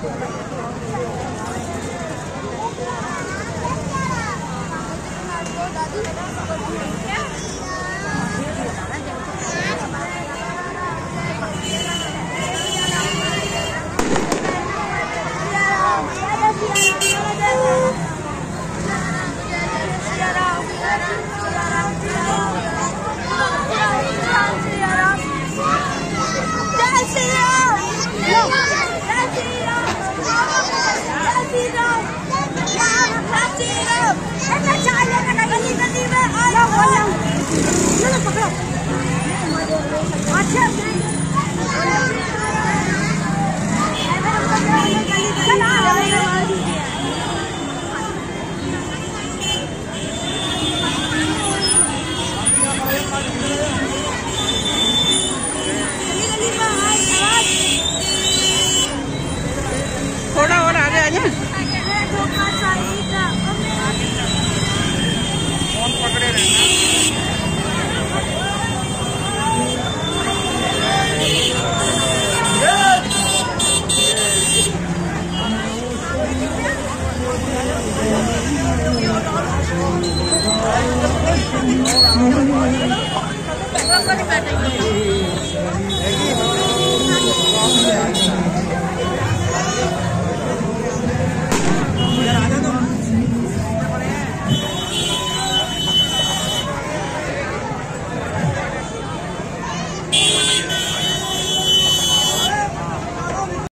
Thank you. Watch out, guys.